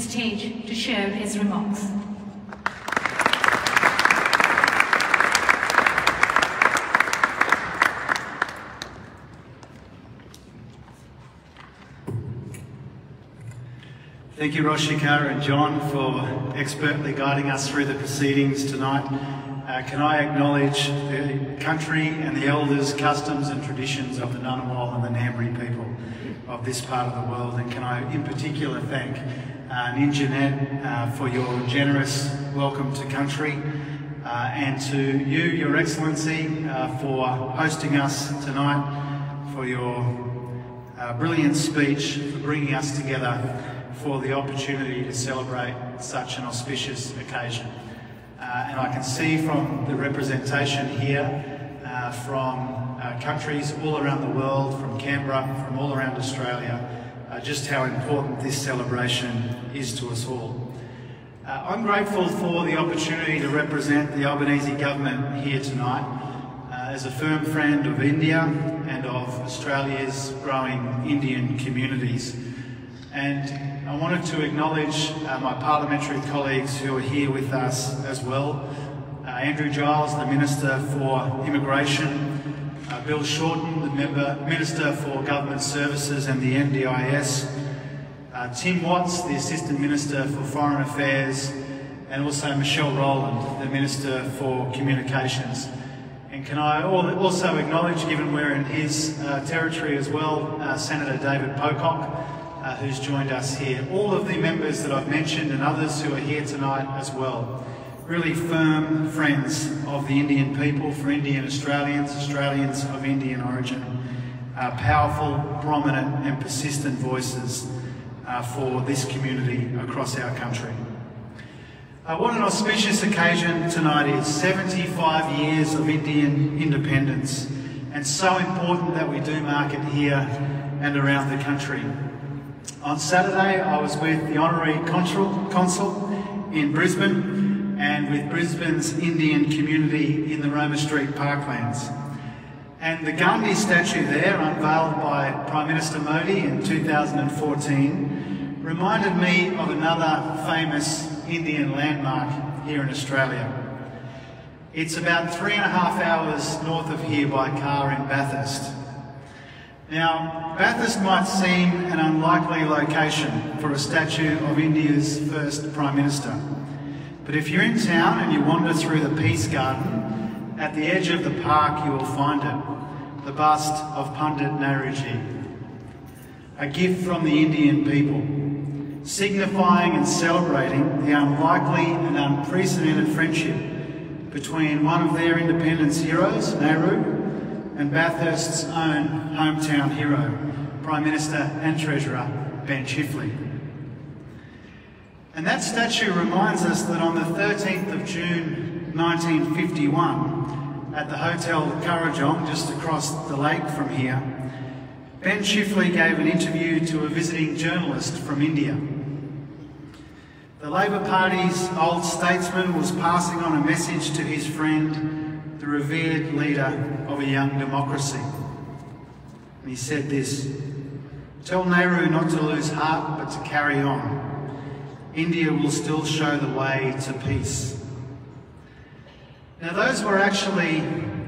stage to share his remarks. Thank you, Roshika and John, for expertly guiding us through the proceedings tonight. Uh, can I acknowledge the country and the elders, customs and traditions of the Ngunnawal and the Ngambri people of this part of the world? And can I in particular thank uh, Ninjanet uh, for your generous welcome to country uh, and to you, Your Excellency, uh, for hosting us tonight, for your uh, brilliant speech, for bringing us together for the opportunity to celebrate such an auspicious occasion. Uh, and I can see from the representation here from countries all around the world, from Canberra, from all around Australia, uh, just how important this celebration is to us all. Uh, I'm grateful for the opportunity to represent the Albanese government here tonight uh, as a firm friend of India and of Australia's growing Indian communities. And I wanted to acknowledge uh, my parliamentary colleagues who are here with us as well. Uh, Andrew Giles, the Minister for Immigration, uh, Bill Shorten, the member, Minister for Government Services and the NDIS, uh, Tim Watts, the Assistant Minister for Foreign Affairs, and also Michelle Rowland, the Minister for Communications. And can I also acknowledge, given we're in his uh, territory as well, uh, Senator David Pocock, uh, who's joined us here. All of the members that I've mentioned and others who are here tonight as well. Really firm friends of the Indian people, for Indian Australians, Australians of Indian origin. Uh, powerful, prominent and persistent voices uh, for this community across our country. Uh, what an auspicious occasion tonight is. 75 years of Indian independence and so important that we do mark it here and around the country. On Saturday, I was with the Honorary Consul, Consul in Brisbane and with Brisbane's Indian community in the Roma Street Parklands. And the Gandhi statue there, unveiled by Prime Minister Modi in 2014, reminded me of another famous Indian landmark here in Australia. It's about three and a half hours north of here by car in Bathurst. Now, Bathurst might seem an unlikely location for a statue of India's first Prime Minister. But if you're in town and you wander through the Peace Garden, at the edge of the park you will find it, the bust of Pandit Nehruji. A gift from the Indian people, signifying and celebrating the unlikely and unprecedented friendship between one of their independence heroes, Nehru, and Bathurst's own hometown hero, Prime Minister and Treasurer Ben Chifley. And that statue reminds us that on the 13th of June 1951, at the Hotel Kurrajong, just across the lake from here, Ben Chifley gave an interview to a visiting journalist from India. The Labor Party's old statesman was passing on a message to his friend the revered leader of a young democracy. And he said this, Tell Nehru not to lose heart but to carry on. India will still show the way to peace. Now those were actually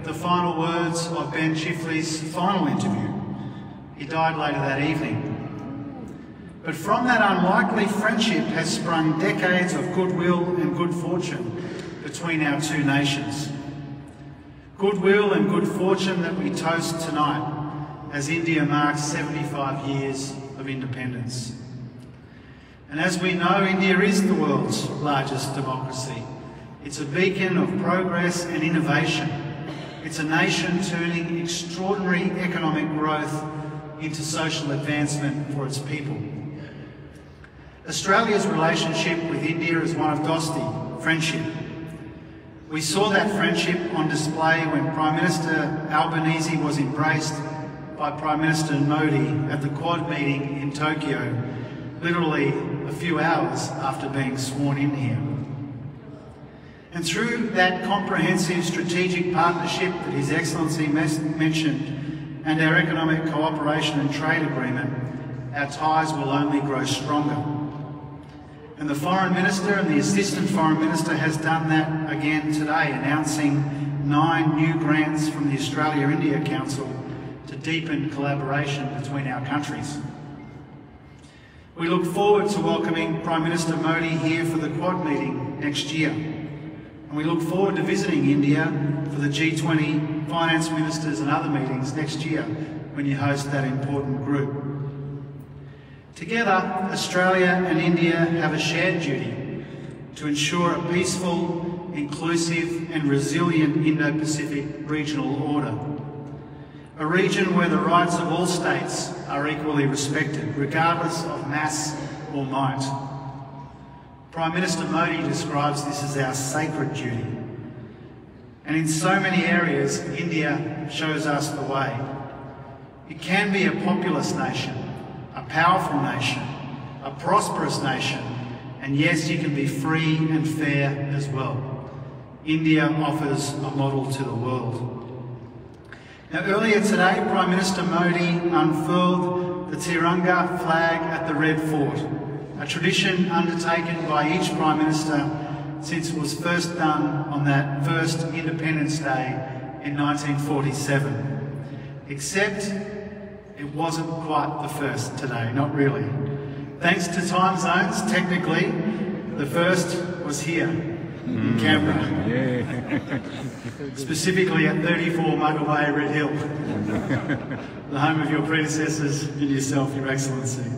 the final words of Ben Chifley's final interview. He died later that evening. But from that unlikely friendship has sprung decades of goodwill and good fortune between our two nations goodwill and good fortune that we toast tonight as India marks 75 years of independence. And as we know, India is the world's largest democracy. It's a beacon of progress and innovation. It's a nation turning extraordinary economic growth into social advancement for its people. Australia's relationship with India is one of dosti, friendship, we saw that friendship on display when Prime Minister Albanese was embraced by Prime Minister Modi at the Quad meeting in Tokyo, literally a few hours after being sworn in here. And through that comprehensive strategic partnership that His Excellency mentioned and our economic cooperation and trade agreement, our ties will only grow stronger. And the Foreign Minister and the Assistant Foreign Minister has done that again today, announcing nine new grants from the Australia-India Council to deepen collaboration between our countries. We look forward to welcoming Prime Minister Modi here for the Quad meeting next year. And we look forward to visiting India for the G20 finance ministers and other meetings next year when you host that important group. Together, Australia and India have a shared duty to ensure a peaceful, inclusive and resilient Indo-Pacific regional order. A region where the rights of all states are equally respected, regardless of mass or might. Prime Minister Modi describes this as our sacred duty. And in so many areas, India shows us the way. It can be a populous nation, a powerful nation, a prosperous nation, and yes, you can be free and fair as well. India offers a model to the world. Now, earlier today, Prime Minister Modi unfurled the Tiranga flag at the Red Fort, a tradition undertaken by each Prime Minister since it was first done on that first Independence Day in 1947. Except it wasn't quite the first today, not really. Thanks to time zones, technically, the first was here in Canberra. Specifically at 34 Mugga Way, Red Hill, the home of your predecessors and yourself, Your Excellency.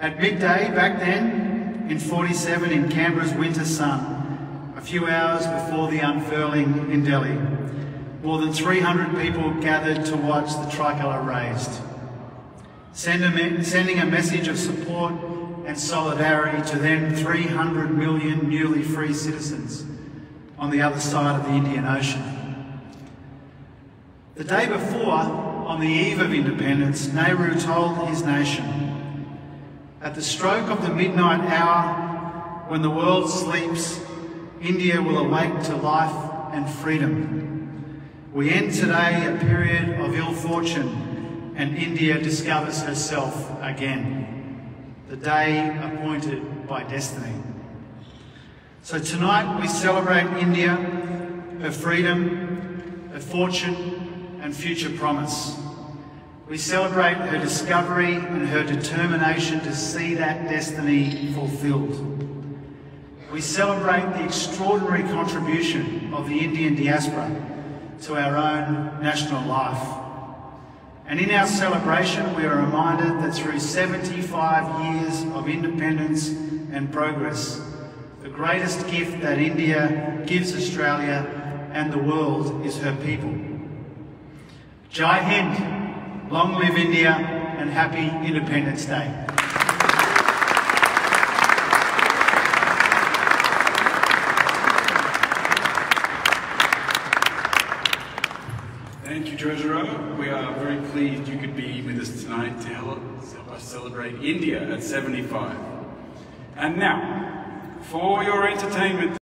At midday back then, in 47 in Canberra's winter sun, a few hours before the unfurling in Delhi, more than 300 people gathered to watch the tricolour raised, sending a message of support and solidarity to then 300 million newly free citizens on the other side of the Indian Ocean. The day before, on the eve of independence, Nehru told his nation, at the stroke of the midnight hour, when the world sleeps, India will awake to life and freedom. We end today a period of ill fortune and India discovers herself again. The day appointed by destiny. So tonight we celebrate India, her freedom, her fortune and future promise. We celebrate her discovery and her determination to see that destiny fulfilled. We celebrate the extraordinary contribution of the Indian diaspora to our own national life. And in our celebration, we are reminded that through 75 years of independence and progress, the greatest gift that India gives Australia and the world is her people. Jai Hind, long live India, and happy Independence Day. Treasurer. We are very pleased you could be with us tonight to help us celebrate India at 75. And now, for your entertainment,